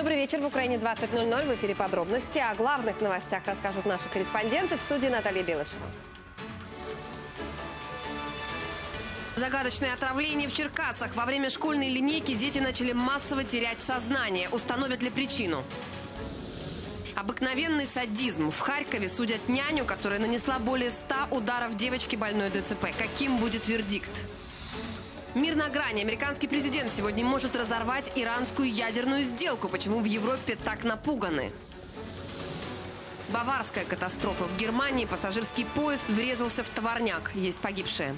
Добрый вечер. В Украине 20.00. В эфире подробности. О главных новостях расскажут наши корреспонденты в студии Наталья Белышева. Загадочное отравление в Черкасах. Во время школьной линейки дети начали массово терять сознание. Установят ли причину? Обыкновенный садизм. В Харькове судят няню, которая нанесла более 100 ударов девочке больной ДЦП. Каким будет вердикт? Мир на грани. Американский президент сегодня может разорвать иранскую ядерную сделку. Почему в Европе так напуганы? Баварская катастрофа. В Германии пассажирский поезд врезался в товарняк. Есть погибшие.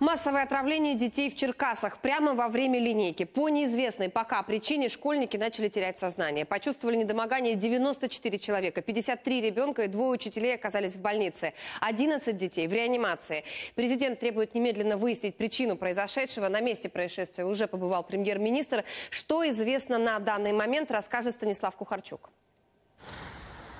Массовое отравление детей в Черкасах прямо во время линейки. По неизвестной пока причине школьники начали терять сознание. Почувствовали недомогание 94 человека. 53 ребенка и двое учителей оказались в больнице. 11 детей в реанимации. Президент требует немедленно выяснить причину произошедшего. На месте происшествия уже побывал премьер-министр. Что известно на данный момент, расскажет Станислав Кухарчук.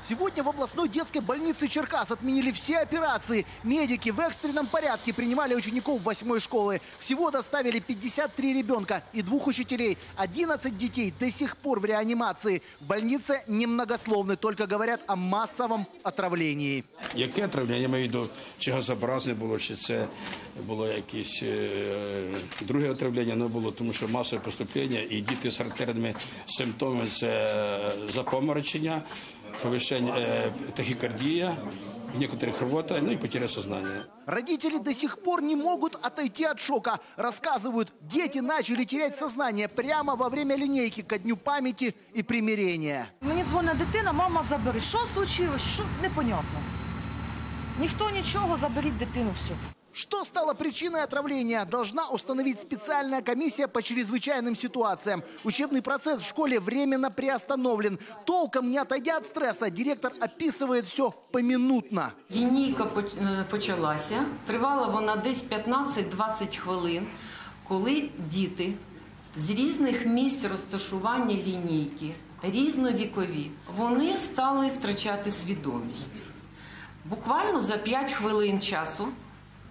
Сегодня в областной детской больнице Черкас отменили все операции. Медики в экстренном порядке принимали учеников восьмой школы. Всего доставили 53 ребенка и двух учителей. 11 детей до сих пор в реанимации. В больнице немногословны, только говорят о массовом отравлении. Яке отравлення? Я маю в виду, чи газообразне було, чи це було якесь е, друге отравлення, не було, тому що масове поступлення і діти з характерними симптомами це запоморочення, повищення е, тахікардія, в некоторых рвота, ну и потеря сознания. Родители до сих пор не могут отойти от шока. Рассказывают, дети начали терять сознание прямо во время линейки ко дню памяти и примирения. Мені дзвонить дитина, мама забери. Що случилось? Що непонятно. Ніхто нічого, заберіть дитину все. Что стало причиной отравления, должна установить специальная комиссия по чрезвычайным ситуациям. Учебный процесс в школе временно приостановлен. Толком не отойдя от стресса, директор описывает все поминутно. Лінійка поч- е, почалася. Тривала вона десь 15-20 хвилин, коли діти з різних місць розташування лінійки, різновікові, вони стали втрачати свідомість. Буквально за 5 хвилин часу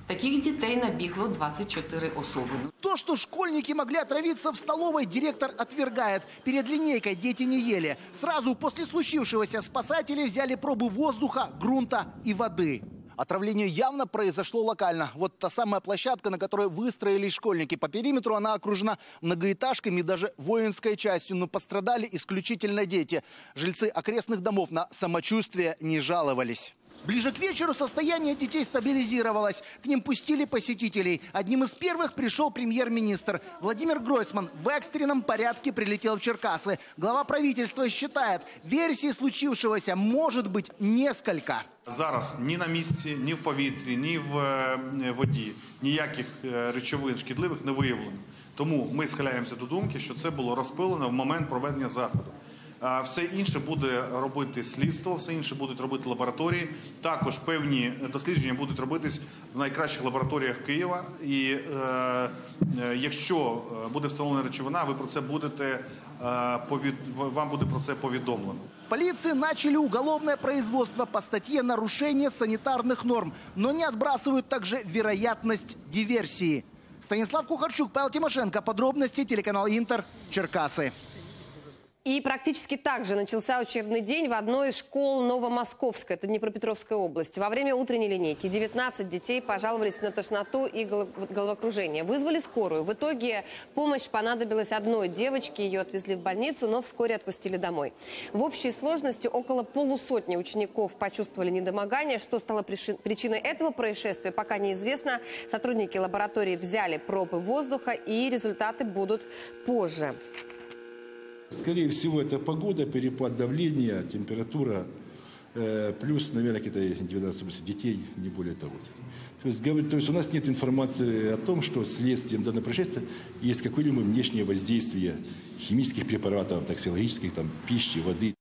таких дітей набігло 24 особи. То, что школьники могли отравиться в столовой, директор отвергает. Перед линейкой дети не ели. Сразу после случившегося спасатели взяли пробы воздуха, грунта и воды. Отравление явно произошло локально. Вот та самая площадка, на которой выстроились школьники. По периметру она окружена многоэтажками и даже воинской частью. Но пострадали исключительно дети. Жильцы окрестных домов на самочувствие не жаловались. Ближе к вечеру состояние детей стабилизировалось. К ним пустили посетителей. Одним из первых пришел премьер-министр. Владимир Гройсман в экстренном порядке прилетел в Черкасы. Глава правительства считает, версий случившегося может быть несколько. Зараз ні на місці, ні в повітрі, ні в е, воді ніяких е, речовин шкідливих не виявлено. Тому ми схиляємося до думки, що це було розпилено в момент проведення заходу. А Все інше буде робити слідство, все інше будуть робити лабораторії. Також певні дослідження будуть робитись в найкращих лабораторіях Києва. І е, е, якщо е, буде встановлена речовина, ви про це будете е, повід... вам буде про це повідомлено. Полиции начали уголовное производство по статье «Нарушение санитарных норм», но не отбрасывают также вероятность диверсии. Станислав Кухарчук, Павел Тимошенко. Подробности телеканал Интер. Черкасы. И практически так же начался учебный день в одной из школ Новомосковской, это Днепропетровская область. Во время утренней линейки 19 детей пожаловались на тошноту и голо- головокружение. Вызвали скорую. В итоге помощь понадобилась одной девочке, ее отвезли в больницу, но вскоре отпустили домой. В общей сложности около полусотни учеников почувствовали недомогание. Что стало причиной этого происшествия, пока неизвестно. Сотрудники лаборатории взяли пробы воздуха, и результаты будут позже. Скорее всего, это погода, перепад давления, температура, э, плюс, наверное, какие-то 12 детей, не более того. То есть, то есть у нас нет информации о том, что следствием данного происшествия есть какое-либо внешнее воздействие химических препаратов, токсикологических, там, пищи, воды.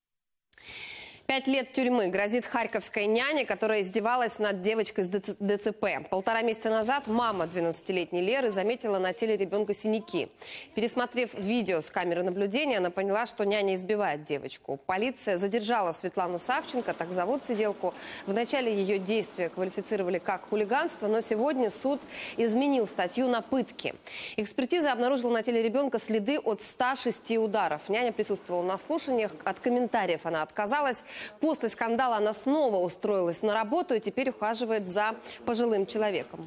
Пять лет тюрьмы грозит харьковской няне, которая издевалась над девочкой с ДЦ- ДЦП. Полтора месяца назад мама 12-летней Леры заметила на теле ребенка синяки. Пересмотрев видео с камеры наблюдения, она поняла, что няня избивает девочку. Полиция задержала Светлану Савченко, так зовут сиделку. Вначале ее действия квалифицировали как хулиганство, но сегодня суд изменил статью на пытки. Экспертиза обнаружила на теле ребенка следы от 106 ударов. Няня присутствовала на слушаниях, от комментариев она отказалась. После скандала она снова устроилась на работу и теперь ухаживает за пожилым человеком.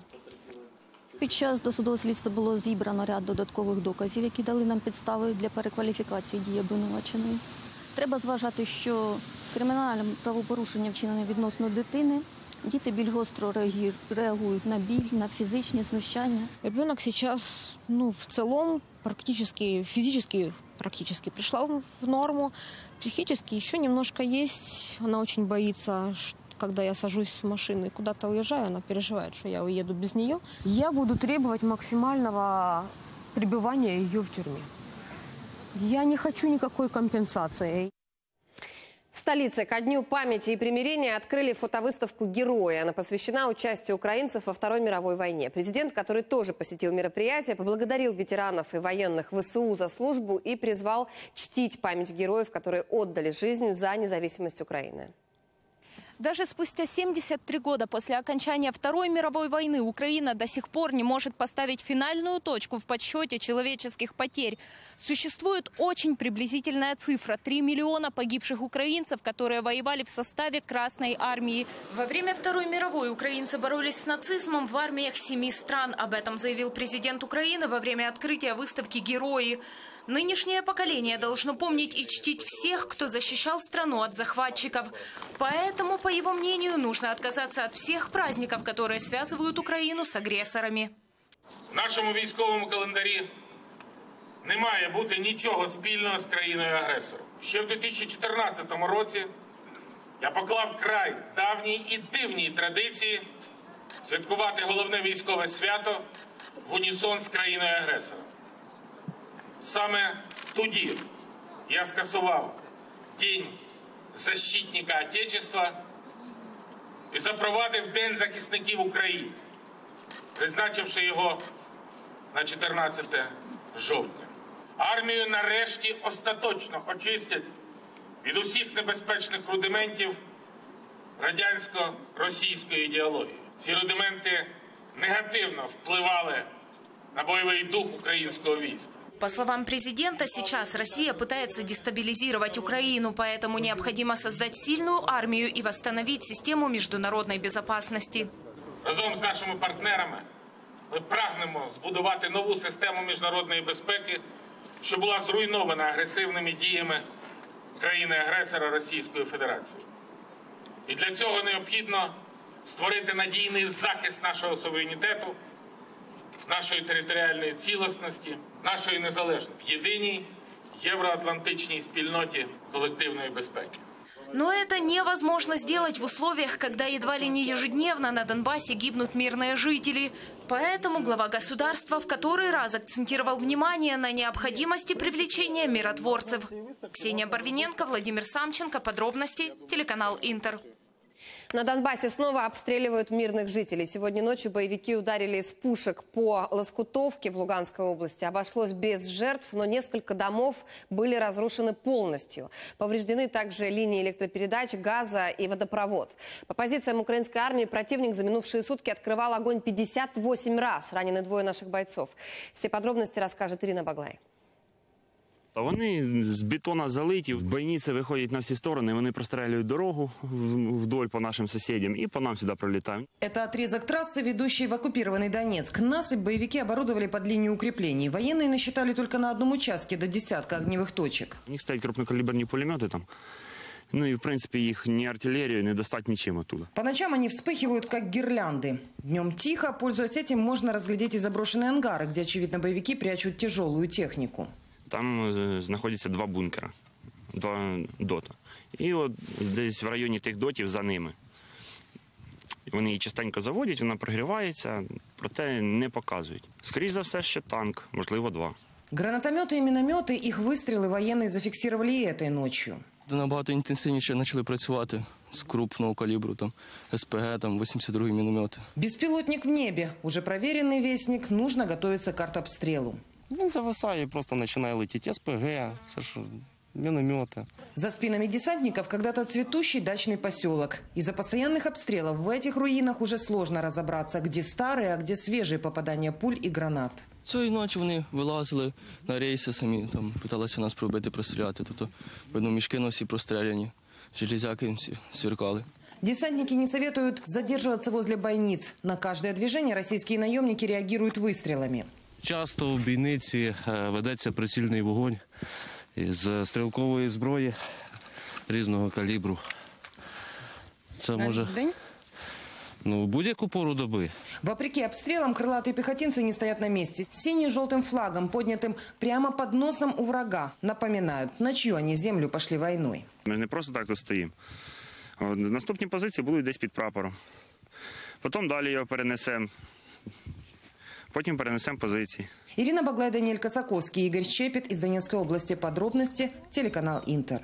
Під час досудового слідства було зібрано ряд додаткових доказів, які дали нам підстави для перекваліфікації дії обвинуваченої. Треба зважати, що кримінальне правопорушення вчинене відносно дитини. Діти більш гостро реагують на біль, на фізичні знущання. Ребенок сейчас, ну, в целом, практически, физически практически пришла в норму. Психически еще немножко есть. Она очень боится, когда я сажусь в машину и куда-то уезжаю, она переживает, что я уеду без нее. Я буду требовать максимального пребывания ее в тюрьме. Я не хочу никакой компенсации. Столице ко Дню памяти и примирения открыли фотовыставку «Герои». Она посвящена участию украинцев во Второй мировой войне. Президент, который тоже посетил мероприятие, поблагодарил ветеранов и военных ВСУ за службу и призвал чтить память героев, которые отдали жизнь за независимость Украины. Даже спустя 73 года после окончания Второй мировой войны Украина до сих пор не может поставить финальную точку в подсчете человеческих потерь. Существует очень приблизительная цифра – 3 миллиона погибших украинцев, которые воевали в составе Красной армии. Во время Второй мировой украинцы боролись с нацизмом в армиях семи стран. Об этом заявил президент Украины во время открытия выставки «Герои». Нынешнее поколение должно помнить и чтить всех, кто защищал страну от захватчиков. Поэтому, по его мнению, нужно отказаться от всех праздников, которые связывают Украину с агрессорами. В нашому військовому календарі не має бути нічого спільного з країною агресором. Ще в 2014 році я поклав край давній і дивній традиції святкувати головне військове свято в унісон з країною агресором. Саме тоді я скасував День защитника Отечества і запровадив День захисників України, призначивши його на 14 жовтня. Армію нарешті остаточно очистять від усіх небезпечних рудиментів радянсько-російської ідеології. Ці рудименти негативно впливали на бойовий дух українського війська. По словам президента, сейчас Россия пытается дестабилизировать Украину, поэтому необходимо создать сильную армию и восстановить систему международной безопасности. Разом з нашими партнерами ми прагнемо збудувати нову систему міжнародної безпеки, що була зруйнована агресивними діями країни-агресора Російської Федерації. І для цього необхідно створити надійний захист нашого суверенітету, нашої територіальної цілісності, нашої незалежності в єдиній євроатлантичній спільноті колективної безпеки. Но это невозможно сделать в условиях, когда едва ли не ежедневно на Донбассе гибнут мирные жители. Поэтому глава государства в который раз акцентировал внимание на необходимости привлечения миротворцев. Ксения Барвиненко, Владимир Самченко. Подробности. Телеканал «Интер». На Донбассе снова обстреливают мирных жителей. Сегодня ночью боевики ударили из пушек по Лоскутовке в Луганской области. Обошлось без жертв, но несколько домов были разрушены полностью. Повреждены также линии электропередач, газа и водопровод. По позициям украинской армии противник за минувшие сутки открывал огонь 58 раз. Ранены двое наших бойцов. Все подробности расскажет Ирина Баглай. А Вони з бетона залиті, бойниці виходять на всі сторони, вони прострелюють дорогу в- вдоль по нашим сусідям і по нам сюди прилітають. Это отрезок трассы, ведущей в оккупированный Донецк. Насыпь боевики оборудовали под линию укреплений. Военные насчитали только на одном участке до десятка огневых точек. У них стоять крупнокаліберні пулемети там. Ну і в принципі їх ні артилерією не достать нічим оттуда. По ночам они вспыхивают, как гирлянды. Днем тихо, пользуясь этим, можно разглядеть и заброшенные ангары, где, очевидно, боевики прячут тяжелую технику. Там е, знаходяться два бункера, два дота. І от десь в районі тих дотів за ними. Вони її частенько заводять, вона прогрівається, проте не показують. Скоріше за все, що танк, можливо, два. Гранатометы и минометы, их выстрелы военные зафиксировали и этой ночью. набагато інтенсивніше почали працювати з крупного калібру, там СПГ, там 82-й міномети. Беспилотник в небе. Уже проверенный вестник. Нужно готовиться к артобстрелу. Він зависає і просто починає летіти. СПГ, все ж міномети. За спинами десантников когда-то цветущий дачный поселок. Из-за постоянных обстрелов в этих руинах уже сложно разобраться, где старые, а где свежие попадания пуль и гранат. Цієї ночі вони вилазили на рейси самі, там питалися нас пробити, простріляти. Тобто, видно, мішки носі простріляні, железяки всі сверкали. Десантники не советуют задерживаться возле бойниц. На каждое движение российские наемники реагируют выстрелами. Часто в бійниці е, ведеться прицільний вогонь із стрілкової зброї різного калібру. Це може день? ну, в будь-яку пору доби. Вопреки обстрелам, крылатые пехотинцы не стоят на месте. Сине-желтым флагом, поднятым прямо под носом у врага, напоминают, на чью они землю пошли войной. Ми ж не просто так тут стоїмо. От, Наступні позиції будуть десь під прапором. Потім далі його перенесемо. Потім перенесемо позиції. Ирина Баглай, Даниэль Косаковский, Игорь Щепет из Донецкой области. Подробности телеканал «Интер».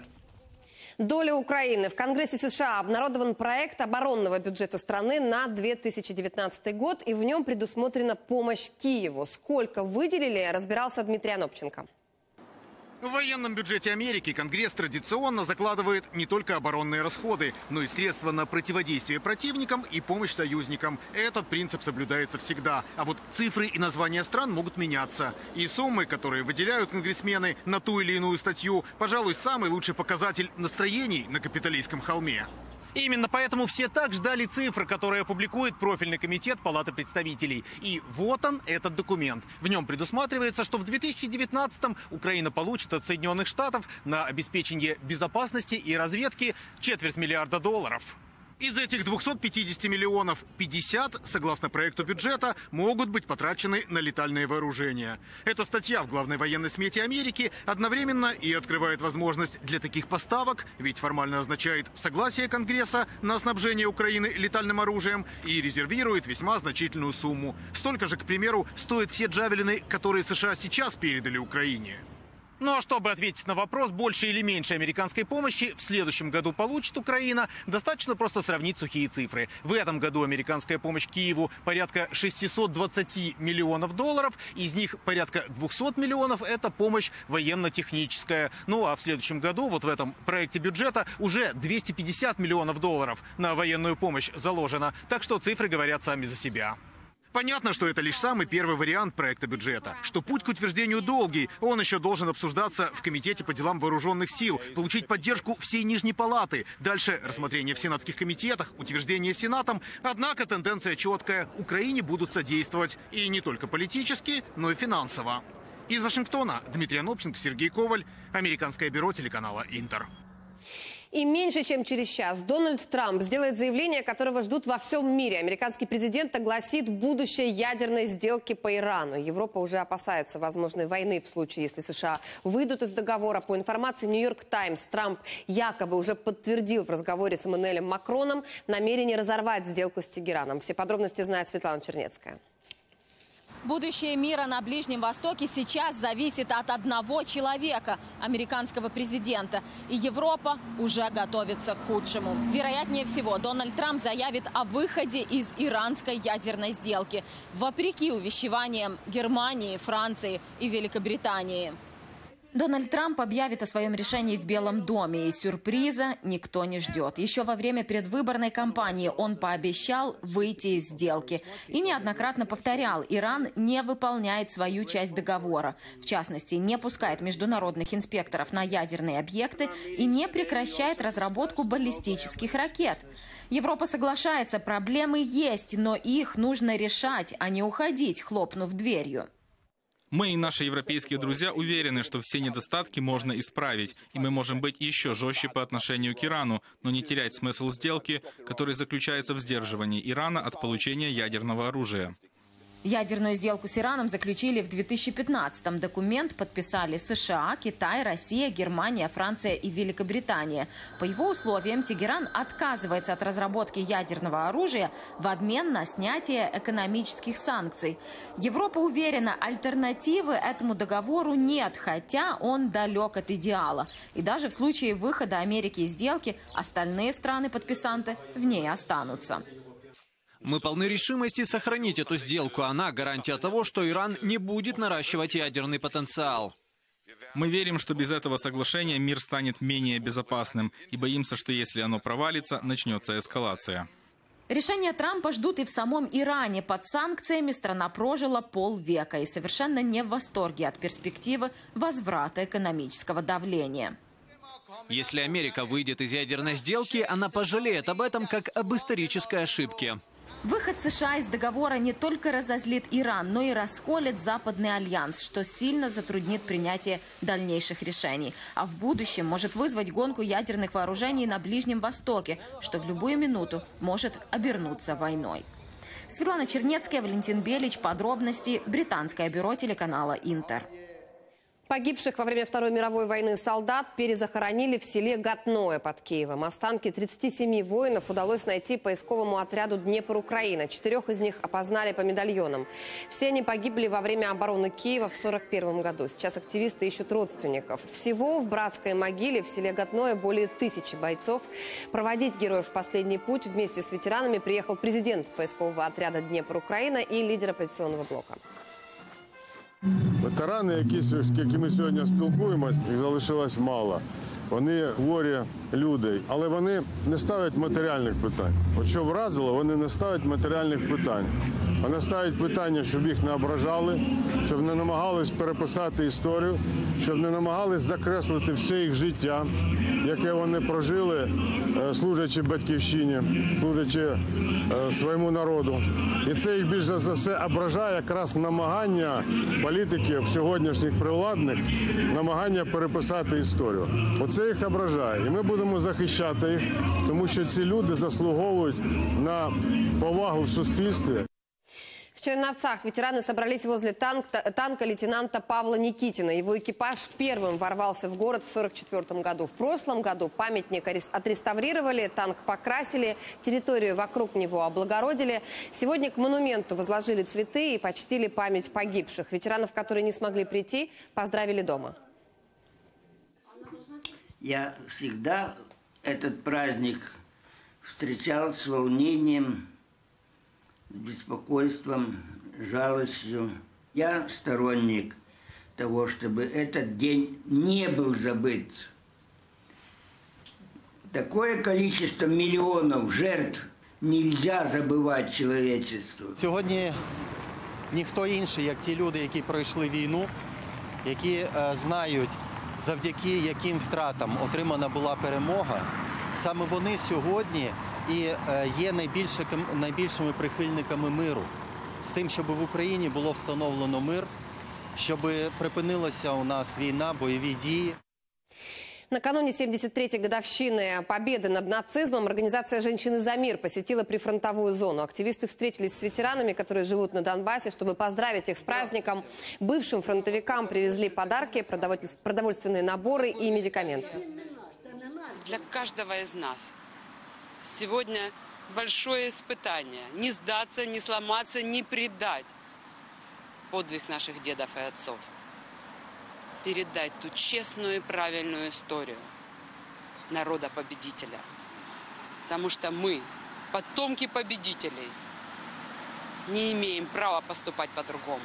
Доля Украины. В Конгрессе США обнародован проект оборонного бюджета страны на 2019 год, и в нем предусмотрена помощь Киеву. Сколько выделили, разбирался Дмитрий Анопченко. В военном бюджете Америки Конгресс традиционно закладывает не только оборонные расходы, но и средства на противодействие противникам и помощь союзникам. Этот принцип соблюдается всегда. А вот цифры и названия стран могут меняться. И суммы, которые выделяют конгрессмены на ту или иную статью, пожалуй, самый лучший показатель настроений на капиталистском холме. Именно поэтому все так ждали цифры, которые опубликует профильный комитет Палаты представителей. И вот он, этот документ. В нем предусматривается, что в 2019-м Украина получит от Соединенных Штатов на обеспечение безопасности и разведки четверть миллиарда долларов. Из этих 250 миллионов 50, согласно проекту бюджета, могут быть потрачены на летальные вооружения. Эта статья в главной военной смете Америки одновременно и открывает возможность для таких поставок, ведь формально означает согласие Конгресса на снабжение Украины летальным оружием и резервирует весьма значительную сумму. Столько же, к примеру, стоят все джавелины, которые США сейчас передали Украине. Ну а чтобы ответить на вопрос, больше или меньше американской помощи в следующем году получит Украина, достаточно просто сравнить сухие цифры. В этом году американская помощь Киеву порядка 620 миллионов долларов, из них порядка 200 миллионов – это помощь военно-техническая. Ну а в следующем году, вот в этом проекте бюджета, уже 250 миллионов долларов на военную помощь заложено. Так что цифры говорят сами за себя. Понятно, что это лишь самый первый вариант проекта бюджета. Что путь к утверждению долгий, он еще должен обсуждаться в Комитете по делам вооруженных сил, получить поддержку всей Нижней Палаты. Дальше рассмотрение в сенатских комитетах, утверждение Сенатом. Однако тенденция четкая. Украине будут содействовать. И не только политически, но и финансово. Из Вашингтона Дмитрий Анопченко, Сергей Коваль, Американское бюро телеканала «Интер». И меньше чем через час Дональд Трамп сделает заявление, которого ждут во всем мире. Американский президент огласит будущее ядерной сделки по Ирану. Европа уже опасается возможной войны в случае, если США выйдут из договора. По информации Нью-Йорк Таймс, Трамп якобы уже подтвердил в разговоре с Эммануэлем Макроном намерение разорвать сделку с Тегераном. Все подробности знает Светлана Чернецкая. Будущее мира на Ближнем Востоке сейчас зависит от одного человека – американского президента. И Европа уже готовится к худшему. Вероятнее всего, Дональд Трамп заявит о выходе из иранской ядерной сделки, вопреки увещеваниям Германии, Франции и Великобритании. Дональд Трамп объявит о своем решении в Белом доме, и сюрприза никто не ждет. Еще во время предвыборной кампании он пообещал выйти из сделки. И неоднократно повторял, Иран не выполняет свою часть договора. В частности, не пускает международных инспекторов на ядерные объекты и не прекращает разработку баллистических ракет. Европа соглашается, проблемы есть, но их нужно решать, а не уходить, хлопнув дверью. Мы и наши европейские друзья уверены, что все недостатки можно исправить, и мы можем быть еще жестче по отношению к Ирану, но не терять смысл сделки, который заключается в сдерживании Ирана от получения ядерного оружия. Ядерную сделку с Ираном заключили в 2015-м. Документ подписали США, Китай, Россия, Германия, Франция и Великобритания. По его условиям Тегеран отказывается от разработки ядерного оружия в обмен на снятие экономических санкций. Европа уверена, альтернативы этому договору нет, хотя он далек от идеала. И даже в случае выхода Америки из сделки остальные страны-подписанты в ней останутся. Мы полны решимости сохранить эту сделку. Она гарантия того, что Иран не будет наращивать ядерный потенциал. Мы верим, что без этого соглашения мир станет менее безопасным, и боимся, что если оно провалится, начнется эскалация. Решение Трампа ждут и в самом Иране. Под санкциями страна прожила полвека и совершенно не в восторге от перспективы возврата экономического давления. Если Америка выйдет из ядерной сделки, она пожалеет об этом как об исторической ошибке. Выход США из договора не только разозлит Иран, но и расколет Западный альянс, что сильно затруднит принятие дальнейших решений. А в будущем может вызвать гонку ядерных вооружений на Ближнем Востоке, что в любую минуту может обернуться войной. Светлана Чернецкая, Валентин Белич. Подробности. Британское бюро телеканала «Интер». Погибших во время Второй мировой войны солдат перезахоронили в селе Гатное под Киевом. Останки 37 воинов удалось найти поисковому отряду «Днепр-Украина». Четырех из них опознали по медальонам. Все они погибли во время обороны Киева в 1941 году. Сейчас активисты ищут родственников. Всего в братской могиле в селе Гатное более тысячи бойцов. Проводить героев в последний путь вместе с ветеранами приехал президент поискового отряда «Днепр-Украина» и лидер оппозиционного блока. Ветерани, які, з якими сьогодні спілкуємось, їх залишилось мало. Вони хворі люди, але вони не ставлять матеріальних питань. От що вразило, вони не ставлять матеріальних питань. Вони ставлять питання, щоб їх не ображали, щоб не намагались переписати історію, щоб не намагались закреслити все їх життя, яке вони прожили, е, служачи батьківщині, служачи е, своєму народу. І це їх більше за все ображає якраз намагання політиків сьогоднішніх привладних, намагання переписати історію. Оце їх ображає. І ми будемо захищати їх, тому що ці люди заслуговують на повагу в суспільстві. Черновцах ветераны собрались возле танк, танка лейтенанта Павла Никитина. Его экипаж первым ворвался в город в 1944 году. В прошлом году памятник отреставрировали, танк покрасили, территорию вокруг него облагородили. Сегодня к монументу возложили цветы и почтили память погибших. Ветеранов, которые не смогли прийти, поздравили дома. Я всегда этот праздник встречал с волнением, беспокойством, жалостью. Я сторонник того, чтобы этот день не был забыт. Такое количество миллионов жертв нельзя забывать человечеству. Сьогодні ніхто інший, як ті люди, які пройшли війну, які е, знають, завдяки яким втратам отримана була перемога. Саме вони сьогодні і е, є найбільше, найбільшими прихильниками миру з тим, щоб в Україні було встановлено мир, щоб припинилася у нас війна, бойові дії. Накануне 73-й годовщины победы над нацизмом организация «Женщины за мир» посетила прифронтовую зону. Активисты встретились с ветеранами, которые живут на Донбассе, чтобы поздравить их с праздником. Бывшим фронтовикам привезли подарки, продовольственные наборы и медикаменты. Для каждого из нас сегодня большое испытание. Не сдаться, не сломаться, не предать подвиг наших дедов и отцов передать ту честную и правильную историю народа-победителя. Потому что мы, потомки победителей, не имеем права поступать по-другому.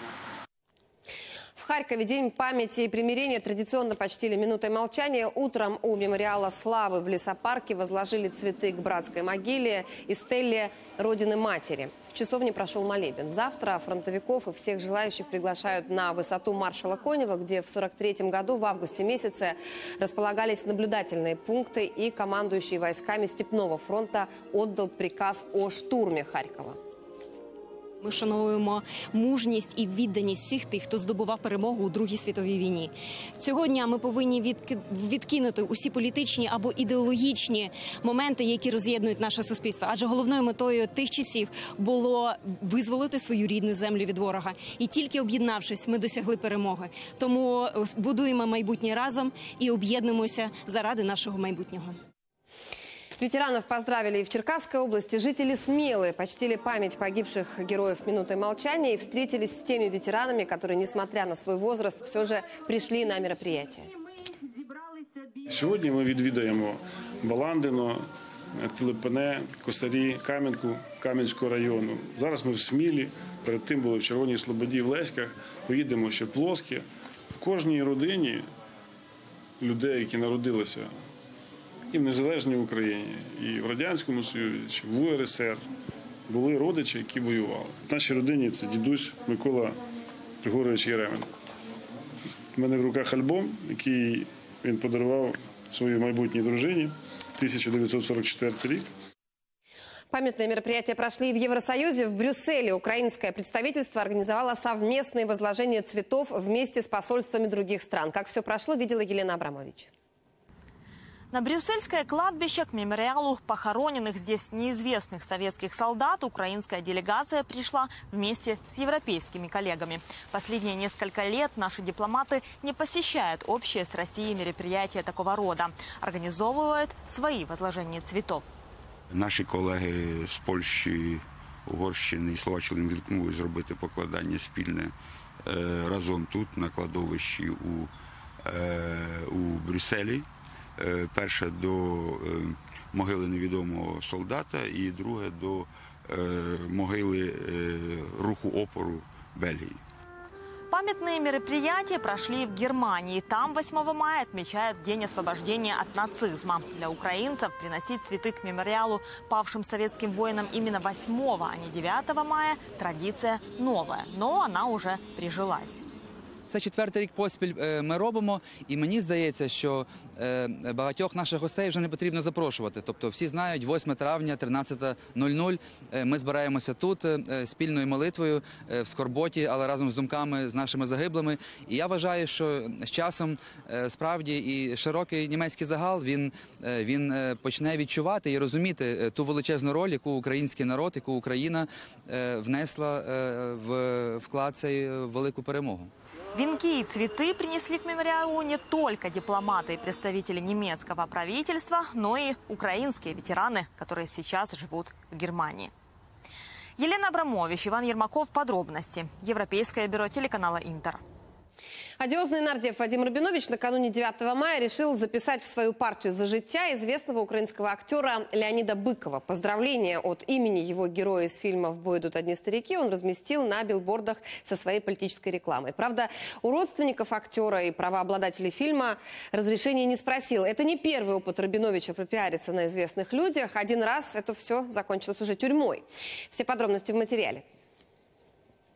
В Харькове День памяти и примирения традиционно почтили минутой молчания. Утром у мемориала славы в лесопарке возложили цветы к братской могиле и стелле Родины Матери. В часовне прошел молебен. Завтра фронтовиков и всех желающих приглашают на высоту маршала Конева, где в 43 году в августе месяце располагались наблюдательные пункты и командующий войсками Степного фронта отдал приказ о штурме Харькова. Ми вшановуємо мужність і відданість всіх тих, хто здобував перемогу у Другій світовій війні. Цього дня ми повинні відки- відкинути усі політичні або ідеологічні моменти, які роз'єднують наше суспільство. Адже головною метою тих часів було визволити свою рідну землю від ворога. І тільки об'єднавшись, ми досягли перемоги. Тому е, будуємо майбутнє разом і об'єднуємося заради нашого майбутнього. Ветеранов поздравили и в Черкасской области. Жители Смелы почтили память погибших героев минутой молчания и встретились с теми ветеранами, которые, несмотря на свой возраст, все же пришли на мероприятие. Сьогодні ми відвідаємо Баландино, Телепене, Косарі, Кам'янку Кам'янського району. Зараз ми в Смілі, перед тим були в Червоній Слободі, в Леськах. Поїдемо ще в Плоске. В кожній родині людей, які народилися і в незалежній Україні, і в Радянському Союзі, чи в УРСР, були родичі, які воювали. В нашій родині це дідусь Микола Григорович Єременко. У мене в руках альбом, який він подарував своїй майбутній дружині 1944 рік. Памятные мероприятия прошли и в Евросоюзе. В Брюсселе украинское представительство организовало совместные возложения цветов вместе с посольствами других стран. Как все прошло, видела Елена Абрамович. На Брюссельское кладбище к мемориалу похороненных здесь неизвестных советских солдат украинская делегация пришла вместе с европейскими коллегами. Последние несколько лет наши дипломаты не посещают общие с Россией мероприятия такого рода. Организовывают свои возложения цветов. Наші колеги з Польщі, Угорщини і Словаччини відмовили зробити покладання спільне е, разом тут, на кладовищі у, е, у Брюсселі. Е, Перше до е, могили невідомого солдата і друге до е, могили е, руху опору Бельгії. Памятные мероприятия прошли в Германии. Там 8 мая отмечают День освобождения от нацизма. Для украинцев приносить цветы к мемориалу павшим советским воинам именно 8, а не 9 мая – традиция новая, но она уже прижилась. Це четвертий рік поспіль е, ми робимо, і мені здається, що е, багатьох наших гостей вже не потрібно запрошувати. Тобто всі знають, 8 травня, 13.00 е, ми збираємося тут спільною молитвою в скорботі, але разом з думками з нашими загиблими. І я вважаю, що з часом справді і широкий німецький загал він, почне відчувати і розуміти ту величезну роль, яку український народ, яку Україна внесла в вклад цей велику перемогу. Венки и цветы принесли к мемориалу не только дипломаты и представители немецкого правительства, но и украинские ветераны, которые сейчас живут в Германии. Елена Абрамович, Иван Ермаков. Подробности. Европейское бюро телеканала «Интер». Одиозный нардев Вадим Рабинович накануне 9 мая решил записать в свою партию «За життя» известного украинского актера Леонида Быкова. Поздравления от имени его героя из фильма «В бой идут одни старики» он разместил на билбордах со своей политической рекламой. Правда, у родственников актера и правообладателей фильма разрешения не спросил. Это не первый опыт Рабиновича пропиариться на известных людях. Один раз это все закончилось уже тюрьмой. Все подробности в материале.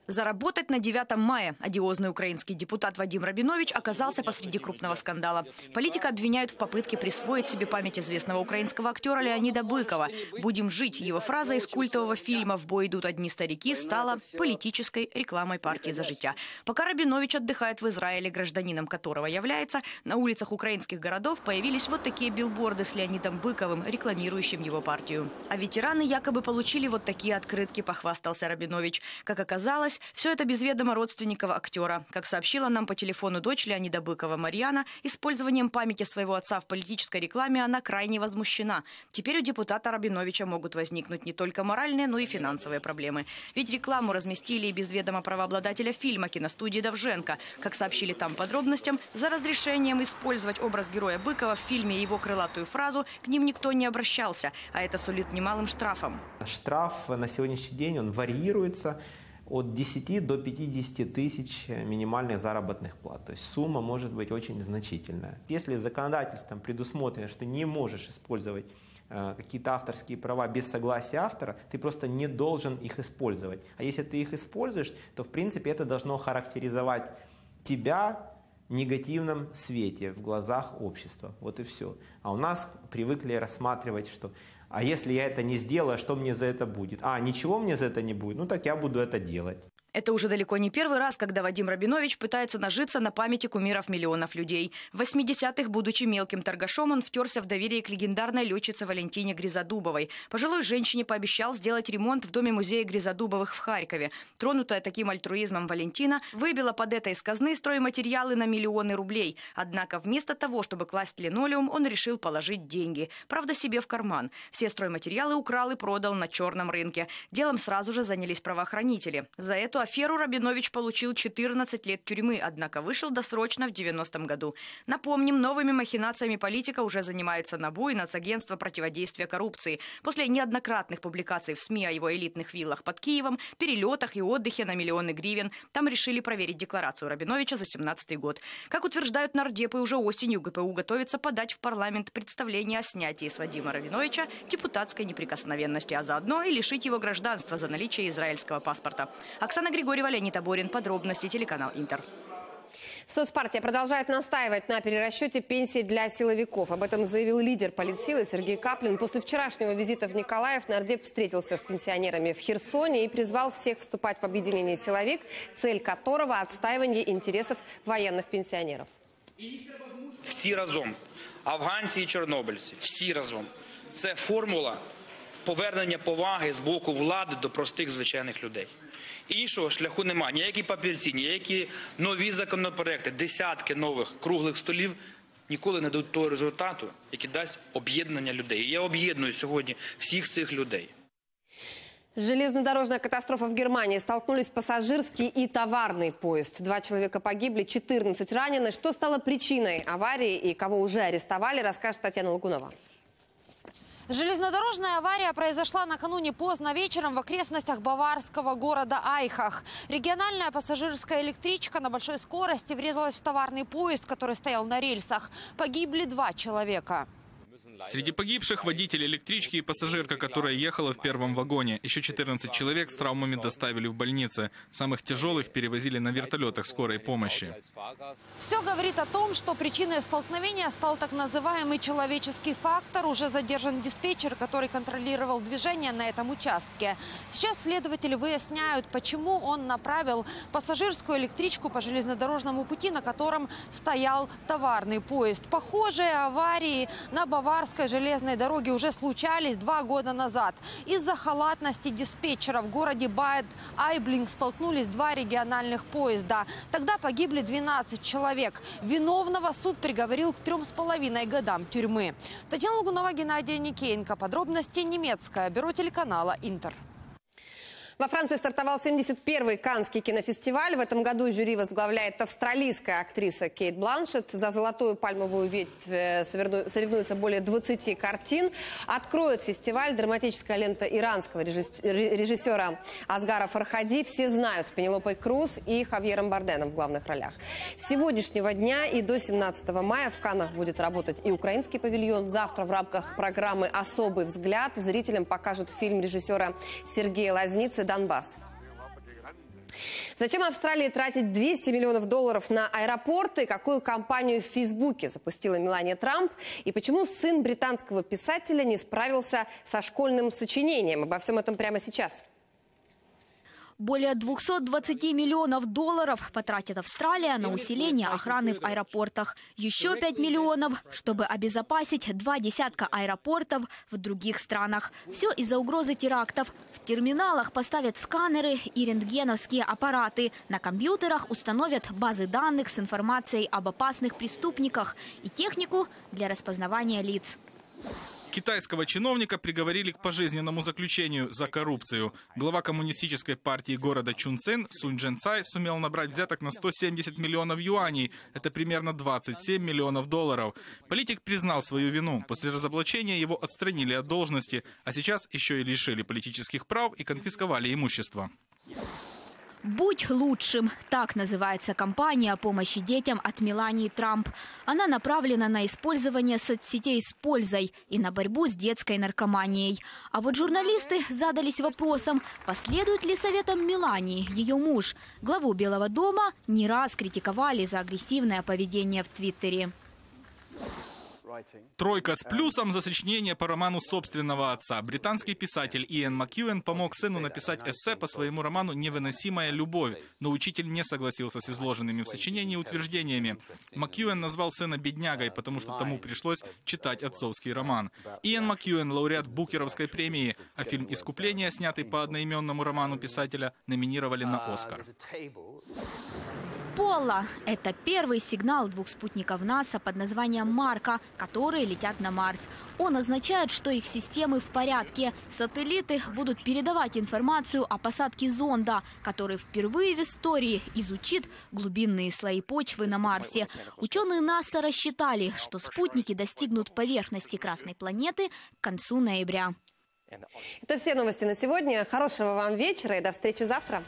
Заработать на 9 мая одиозный украинский депутат Вадим Рабинович оказался посреди крупного скандала. Политика обвиняют в попытке присвоить себе память известного украинского актера Леонида Быкова. «Будем жить» его фраза из культового фильма «В бой идут одни старики» стала политической рекламой партии «За життя». Пока Рабинович отдыхает в Израиле, гражданином которого является, на улицах украинских городов появились вот такие билборды с Леонидом Быковым, рекламирующим его партию. А ветераны якобы получили вот такие открытки, похвастался Рабинович. Как оказалось, все это без ведома родственников актера. Как сообщила нам по телефону дочь Леонида Быкова Марьяна, использованием памяти своего отца в политической рекламе она крайне возмущена. Теперь у депутата Рабиновича могут возникнуть не только моральные, но и финансовые проблемы. Ведь рекламу разместили и без ведома правообладателя фильма киностудии Давженко. Как сообщили там подробностям, за разрешением использовать образ героя Быкова в фильме и его крылатую фразу к ним никто не обращался, а это сулит немалым штрафом. Штраф на сегодняшний день он варьируется от 10 до 50 тысяч минимальных заработных плат. То есть сумма может быть очень значительная. Если законодательством предусмотрено, что не можешь использовать э, какие-то авторские права без согласия автора, ты просто не должен их использовать. А если ты их используешь, то в принципе это должно характеризовать тебя в негативном свете в глазах общества. Вот и все. А у нас привыкли рассматривать, что А если я это не сделаю, что мне за это будет? А, ничего мне за это не будет? Ну так я буду это делать. Это уже далеко не первый раз, когда Вадим Рабинович пытается нажиться на памяти кумиров миллионов людей. В 80-х, будучи мелким торгашом, он втерся в доверие к легендарной летчице Валентине Гризодубовой. Пожилой женщине пообещал сделать ремонт в доме музея Гризодубовых в Харькове. Тронутая таким альтруизмом Валентина выбила под это из казны стройматериалы на миллионы рублей. Однако вместо того, чтобы класть линолеум, он решил положить деньги. Правда, себе в карман. Все стройматериалы украл и продал на черном рынке. Делом сразу же занялись правоохранители. За эту аферу Рабинович получил 14 лет тюрьмы, однако вышел досрочно в 90-м году. Напомним, новыми махинациями политика уже занимается НАБУ и Нацагентство противодействия коррупции. После неоднократных публикаций в СМИ о его элитных виллах под Киевом, перелетах и отдыхе на миллионы гривен, там решили проверить декларацию Рабиновича за 17 год. Как утверждают нардепы, уже осенью ГПУ готовится подать в парламент представление о снятии с Вадима Рабиновича депутатской неприкосновенности, а заодно и лишить его гражданства за наличие израильского паспорта. Оксана Григорьева, Леонид Аборин. Подробности телеканал Интер. Соцпартия продолжает настаивать на перерасчете пенсий для силовиков. Об этом заявил лидер политсилы Сергей Каплин. После вчерашнего визита в Николаев нардеп встретился с пенсионерами в Херсоне и призвал всех вступать в объединение «Силовик», цель которого – отстаивание интересов военных пенсионеров. Всі разом, афганці і чорнобильці, всі разом. Це формула повернення поваги з боку влади до простих звичайних людей. Іншого шляху немає. Ніякі папірці, ніякі нові законопроекти, десятки нових круглих столів ніколи не дадуть того результату, який дасть об'єднання людей. І я об'єдную сьогодні всіх цих людей. Железнодорожная катастрофа в Германии. Столкнулись пассажирский и товарный поезд. Два человека погибли, 14 ранены. Что стало причиной аварии и кого уже арестовали, расскажет Татьяна Лагунова. Железнодорожная авария произошла накануне поздно вечером в окрестностях баварского города Айхах. Региональная пассажирская электричка на большой скорости врезалась в товарный поезд, который стоял на рельсах. Погибли два человека. Среди погибших водитель электрички и пассажирка, которая ехала в первом вагоне. Еще 14 человек с травмами доставили в больницы. Самых тяжелых перевозили на вертолетах скорой помощи. Все говорит о том, что причиной столкновения стал так называемый человеческий фактор. Уже задержан диспетчер, который контролировал движение на этом участке. Сейчас следователи выясняют, почему он направил пассажирскую электричку по железнодорожному пути, на котором стоял товарный поезд. Похожие аварии на Баварской железной дороге уже случались два года назад. Из-за халатности диспетчера в городе Байт-Айблинг столкнулись два региональных поезда. Тогда погибли 12 человек. Виновного суд приговорил к трем с половиной годам тюрьмы. Татьяна Лугунова, Геннадий Никеенко. Подробности немецкое. Бюро телеканала «Интер». Во Франции стартовал 71-й Каннский кинофестиваль. В этом году жюри возглавляет австралийская актриса Кейт Бланшет. За золотую пальмовую ветвь э, соревнуются более 20 картин. Откроет фестиваль драматическая лента иранского режиссера Асгара Фархади. Все знают с Пенелопой Круз и Хавьером Барденом в главных ролях. С сегодняшнего дня и до 17 мая в Каннах будет работать и украинский павильон. Завтра в рамках программы «Особый взгляд» зрителям покажут фильм режиссера Сергея Лазницы Донбасс. Зачем Австралии тратить 200 миллионов долларов на аэропорты? Какую компанию в Фейсбуке запустила Мелания Трамп? И почему сын британского писателя не справился со школьным сочинением? Обо всем этом прямо сейчас. Более 220 миллионов долларов потратит Австралия на усиление охраны в аэропортах. Еще 5 миллионов, чтобы обезопасить два десятка аэропортов в других странах. Все из-за угрозы терактов. В терминалах поставят сканеры и рентгеновские аппараты. На компьютерах установят базы данных с информацией об опасных преступниках и технику для распознавания лиц. Китайского чиновника приговорили к пожизненному заключению за коррупцию. Глава коммунистической партии города Чунцин Сунь Джен Цай сумел набрать взяток на 170 миллионов юаней. Это примерно 27 миллионов долларов. Политик признал свою вину. После разоблачения его отстранили от должности, а сейчас еще и лишили политических прав и конфисковали имущество. «Будь лучшим» – так называется кампания помощи детям от Мелании Трамп. Она направлена на использование соцсетей с пользой и на борьбу с детской наркоманией. А вот журналисты задались вопросом, последует ли советам Мелании, ее муж. Главу Белого дома не раз критиковали за агрессивное поведение в Твиттере. Тройка с плюсом за сочинение по роману собственного отца. Британский писатель Иэн Макьюэн помог сыну написать эссе по своему роману «Невыносимая любовь», но учитель не согласился с изложенными в сочинении утверждениями. Макьюэн назвал сына беднягой, потому что тому пришлось читать отцовский роман. Иэн Макьюэн – лауреат Букеровской премии, а фильм «Искупление», снятый по одноименному роману писателя, номинировали на «Оскар». Пола – это первый сигнал двух спутников НАСА под названием «Марка», которые летят на Марс. Он означает, что их системы в порядке. Сателлиты будут передавать информацию о посадке зонда, который впервые в истории изучит глубинные слои почвы на Марсе. Ученые НАСА рассчитали, что спутники достигнут поверхности Красной планеты к концу ноября. Это все новости на сегодня. Хорошего вам вечера и до встречи завтра.